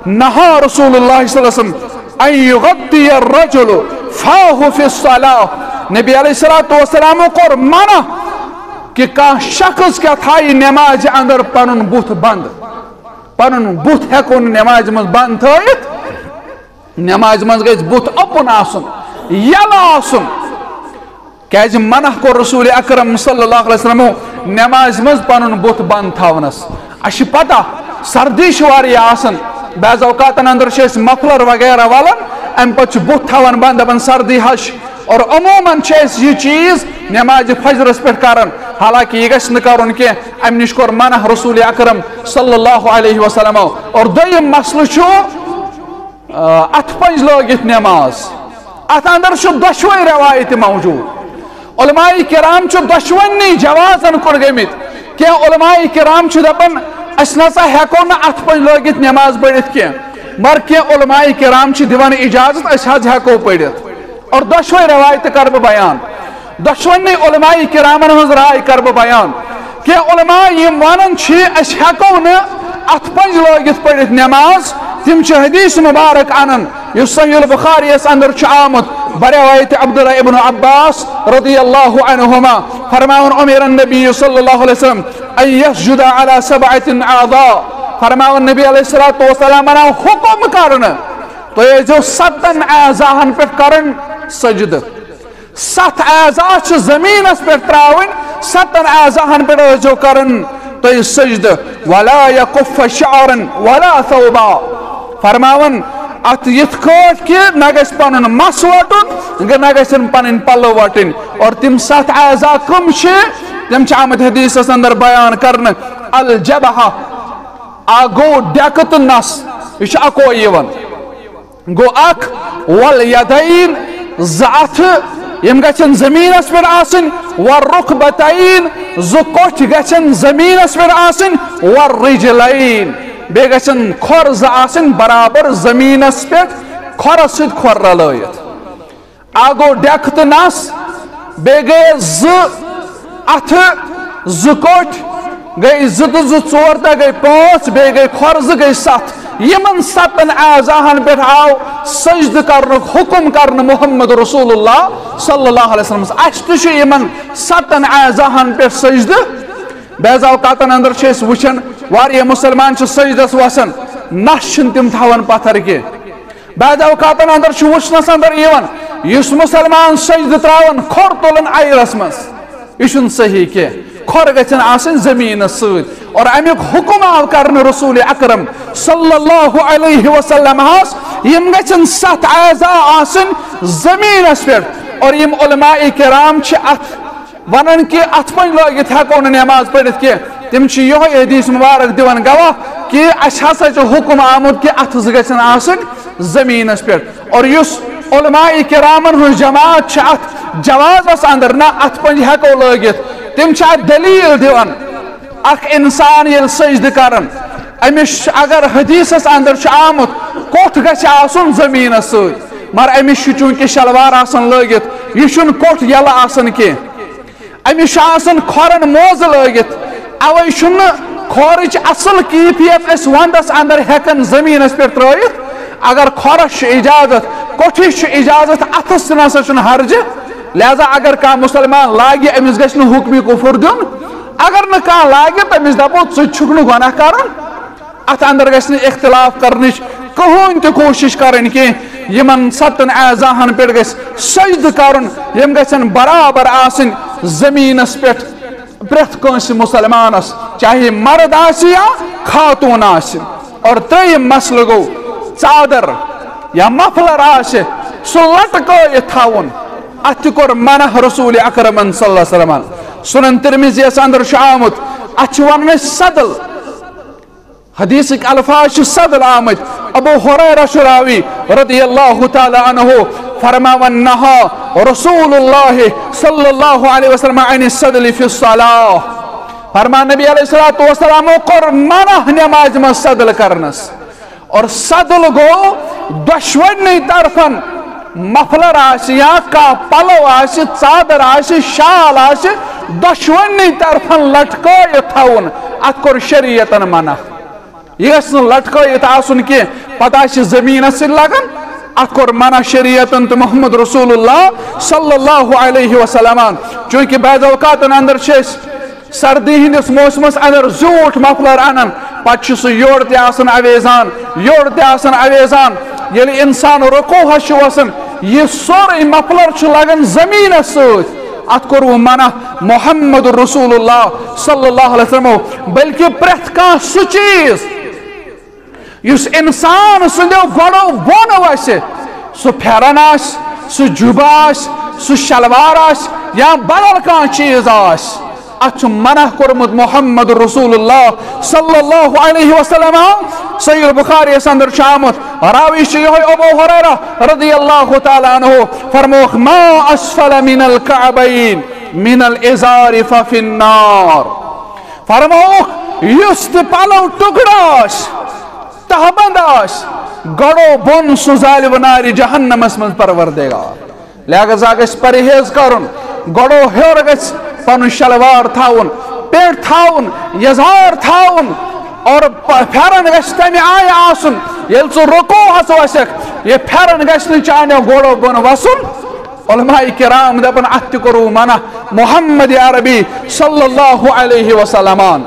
نہا رسول اللہ صلی اللہ علیہ وسلم ان یغطی الرجل فاہ فی الصلاة. نبی علیہ الصلوۃ والسلام کوٚر منع کہ کانٛہہ شخص کیا تھائی نماز اندر پنن بُتھ بند. پنن بُتھ ہیکو نہٕ نماز منٛز بند تھٲیِتھ نماز منٛز گژھِ بُتھ اوپن آسُن یلہٕ آسُن. کیازِ جی منع کوٚر رسول اکرم صلی اللہ علیہ وسلم نماز منٛز پنن بُتھ بند تھاونس اَسہِ چھِ پتہ سردی چھِ واریاہ آسان بعض اوقاتن اندر چھِ مفلر وغیرہ والان امہِ پتہٕ چھِ بُتھ تھاوان بند دپان سردی حظ چھِ اور عموماً چھِ أسۍ یہِ چیٖز نماز فجرس پٮ۪ٹھ کران حالانکہ یہ گژھِ نہٕ کرُن کینٛہہ امہِ نِش کوٚر منع رسول اکرم صلی اللہ علیہ وسلم اور دوٚیِم مسلہٕ چھُ اتھ پنج لٲگِتھ نماز اتھ اندر چھُ دۄشوے روایتہِ موجوٗد علماء کرام چھُ جوازن کُن گٔمٕتۍ کینٛہہ علماء کرام دپان أسۍ نسا ہٮ۪کو نہٕ اتھ پنج لٲگِتھ نماز پٔرِتھ کینٛہہ۔ مگر کینٛہہ علماء کرام چھِ دِوان اجازت، أسۍ حظ ہٮ۪کو پٔرِتھ۔ اور دۄشوے روایتہٕ کرٕ بہٕ بیان۔ دۄشوٕنی علماء کرامن ہٕنٛز راے کرٕ بہٕ بیان۔ کینٛہہ علماء یم ونان چھِ، أسۍ ہٮ۪کو نہٕ اتھ پنج لٲگِتھ پٔرِتھ نماز تم چھِ حدیث مبارک انان۔ یُس صحیح البخاریس اندر چھُ آمُت، بروایت عبداللہ ابن عباس رضی اللہ عنہما۔ فرماون، امیر النبی صلی اللہ علیہ وسلم ان یسجد علی سبعت اعضاء فرماون نبی علیہ الصلوۃ والسلام بناو حکم کرن تو یہ جو ستن اعضاءن پہ کرن، سجد. ست اعضاء چھ زمینس پہ تراون ستن اعضاءن پہ جو کرن، تو یہ سجد. ولا یکف شعرا ولا ثوبا. فرماون، ات یت کٹ کہ نہ گژھِ پنن مس وٹن نہ گژھن پنن پلو وٹن اور تم ست اعضاء کم چھ تم چھ آمد حدیثس اندر بیان کرن، الجبہ، آگو ڈیکت نس یہ اکو یون گو اخ والیدین زعت یم گچن زمینس پہ آسن، والرکبتین زو کوٹھ گچن زمینس پہ آسن، والرجلین۔ بے گچن کھور ز آسن، برابر زمینس پہ کھور سید کھور رلائیت آگو ڈیک تو نس بے گئے ز اتھ ز گئی زٕ تہٕ زٕ گئی پانٛژھ بیٚیہِ گئی کھۄر زٕ گئی سَتھ یمن ستن اعضاہن پہ آو، سجد کرنک حکم کرن محمد رسول اللہ صلی اللہ علیہ وسلم۔ اس تہ یمن ستن اعضاہن پہ سجد۔ بعض اوقاتن اندر چھ اس واریاہ مسلمان چھ سجدس وسن نش چھن تم تھاون پتھر کی بعض اوقاتن اندر چھ وچھنس اندر یوان یس مسلمان سجد تراون، کھور تولن ایرس مس۔ یہ صحیح کی کھور گھن آسن زمین ست اور امیک حکم آو کرن رسول اکرم صلی اللہ علیہ وسلم ہاس یم گھن ست اعضاء آسن زمین پہ اور یم علماء کرام چھ ات ونن کہ ات پن لگت ہیکو نماز پڑھت کی تم چھ یہ حدیث مبارک دیوان گواہ کہ اس ہسا چھ حکم آمد کہ ات گھن آسن زمین پہ اور یس علماء کرامن ہن جماعت چھ ات جوازس اندر نہ ات پن ہیکو لگت تم چھ دلیل دیوان. اخ انسان یل سجد کرن. امس اگر حدیث اندر آمت کوٹ گھ آسن زمین ست مگر امس چونکہ شلوار آسان لگت یہ کوٹ یل آسان کی. امس آسان کھورن موز لگت اوے کھورچ اصل کیفیت اس ونڈس اندر ہیکن زمین پہ ترائت اگر کھورس اجازت کوٹھس اجازت اتس نسا حرج لہذا اگر کھانا مسلمان لاگہ امس گھن حکمی کفر دن، اگر نا کھانا لاگہ تمس دپو ٹھک گناہ کر ات اندر گھن اختلاف کرنچ کہین تہ کوشش کرن کی یمن ستن اعزاہن پہ گھ سجد کرن یم گھن برابر آسن زمینس پہ پریت کنس مسلمانس چاہے مرد آسی یا خاتون آسی اور تریم مسئلہ گو چادر، یا مفلر آسے سو لٹکو تھاون. ات کور منع رسول اکرم صلی اللہ علیہ وسلم. سنن ترمیزی اس اندر شامت ات ون صدل. حدیث الفاظ صدل آمد. ابو حریرہ شراوی رضی اللہ تعالی عنہ فرماون نہا رسول اللہ صلی اللہ علیہ وسلم عن الصدل فی الصلاة فرما نبی علیہ السلام و قر منہ نماز میں صدل کرنس. اور صدل گو دشونی طرفن مفلر آسی یا کا، پلو آسی چادر آسی شال آسی دشونی طرفن لٹکو یتھاون اتکر شریعتن منہ یہ لٹکو یت آسن کی۔ پتہ زمین سے لگن۔ ات منع شریعت تو محمد رسول اللہ صلی اللہ علیہ وسلم چونکہ بعض اوقات اندر سردی ہندس موسمس اندر زیوٹ مفلر انان پتہ سہ یور تہ اویزان یور تہ اویزان۔ یل انسان رکو وسان، یہ سورے مفلر لگان زمین ست ات کور منع محمد رسول اللہ صلی اللہ علیہ وسلم، بلکہ پریت کان سہ چیز۔ اس انسان سندو گڑو بون ویسے سو پھیرن آس سو جب آس سو شلوار آس یا بدل کان چیز آس اتھ منع کورمت محمد رسول اللہ صلی اللہ علیہ وسلم. سید البخاری اندر شامت. راوی چھ یہ ابو ہریرہ رضی اللہ تعالی عنہ فرموخ، ما اسفل من الكعبین من الازار ففی النار. فرموخ یست پلو ٹکڑاش تہبند گڑو بن سو ظالب ناری جہنمس من پروردگار. لہذا گژھِ پرہیز کرن، گڑو ہیور گژھِ پن شلوار تھاون پیٹ تھاون، یزار تھاون اور پھیرن گژھِ تمہِ آیہِ آسُن۔ ییٚلہِ ژٕ رُکو ہسا وسکھ یہ پھیرن گژھِ نہٕ چانیو گوڑو بۄن وسُن۔ علماء کرام دپن اتھ تہِ کوٚروٕ منع محمد عربی صلی اللہ علیہ وسلمان۔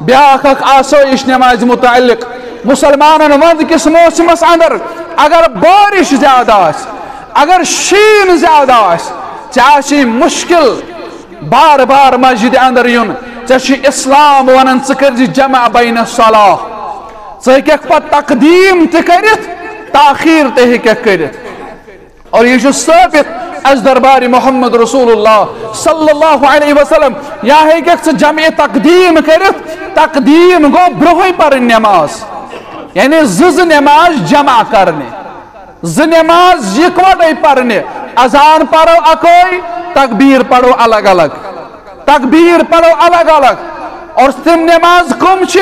بیاکھ اکھ آسٲیِش نمازِ متعلق۔ مسلمانن وند کس موسمس اندر اگر بارش زیادہ آس، اگر شین زیادہ آس چاہشی مشکل بار بار مسجد اندر یون. چاہشی اسلام ونن ثکر جمع بین الصلاح. ثکیک پا تقدیم تکرت تاخیر تہیک کرت اور یہ ثابت از دربار محمد رسول اللہ صلی اللہ علیہ وسلم، یا ہے جمع تقدیم کرت تقدیم گو برہوئی پر نماز. یعنی زز نماز جمع کرنے. ز نماز یکوٹے پرنے اذان پڑھو اکوئی تکبیر پڑھو الگ الگ۔ تکبیر پڑھو الگ الگ۔ اور تم نماز کم چھ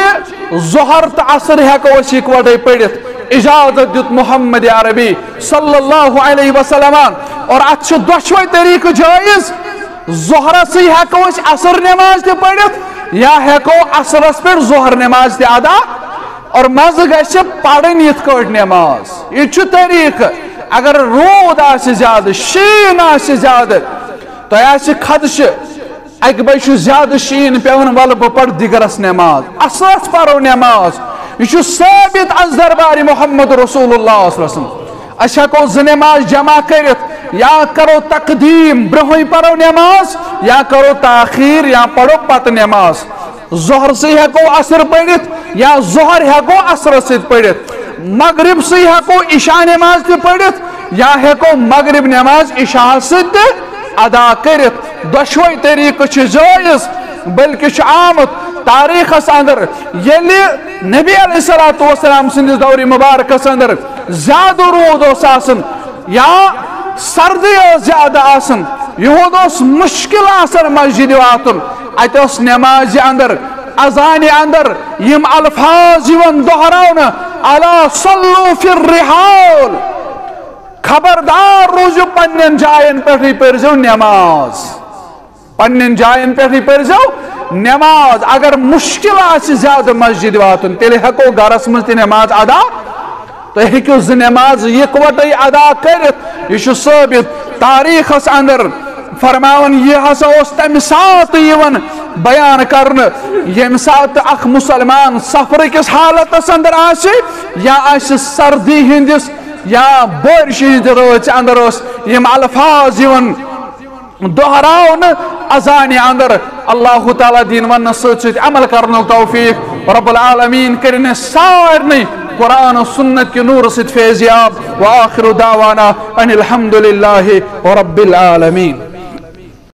ظہر تو عصر ہیکو اس یکوٹے پڑھت اجازت دیت محمد عربی صلی اللہ علیہ وسلم۔ اور اتھ دشوئی طریق جائز۔ ظہر سی ہیکو اس عصر نماز تے پڑھت یا ہیکو عصرس پر ظہر نماز تے ادا۔ اور مز گھس پڑھن یت کٹ نماز۔ یہ طریقہ اگر رود آ زیادہ شین آ زیادہ تہ آ خدشہ اکہ بجہ زیادہ شین پیون ول بہ پڑھ دگرس نماز۔ اصل پرو نماز۔ یہ ثابت از دربار محمد رسول اللہ صلی اللہ علیہ وسلم۔ اچھا اس ہکو ز نماز جمع کرت، یا کرو تقدیم برہوئی پرو نماز، یا کرو تاخیر، یا پڑھو پت نماز۔ ظہر سی ہیکو اثر پڑھت، یا ظہر ہیکو اثر ست پڑھت۔ مغرب سی ہیکو عشاء نماز تہ پڑھت، یا ہیکو مغرب نماز عشاء ست ادا کرت دشوئی طریقہ چھ جائز بلکہ آمت تاریخ اندر۔ یلی نبی علیہ السلام سندس دوری مبارکس اندر زیادہ رود اس آسن یا سردی زیادہ آسن یہ مشکل آسن مسجد واتن۔ ات نماز اندر ازانہ اندر یم الفاظ یون دہراؤن الا صلو فی الرحال خبردار روزو پنن جائن پہ پرزو نماز۔ پنن جائن پہ پرزو نماز۔ اگر مشکل آس زیادہ مسجد واتن تیل ہکو گرس مز نماز ادا؟ تو ہیکو ز نماز یکوٹے ادا کرت۔ یہ ثابت تاریخ اندر فرماون، یہ ہسا اس تم سات یون بیان کرن۔ یم سات اخ مسلمان سفر کس حالت اندر آسے؟ یا آس سردی ہندس یا بارش ہند اندر اس، یم الفاظ یون دہراؤن ازان اندر۔ اللہ تعالیٰ دین ون ست عمل کرن توفیق۔ رب العالمین کرن سارنی قرآن و سنت کی نور ست فیضیاب و آخر دعوانا ان الحمد للہ رب العالمین۔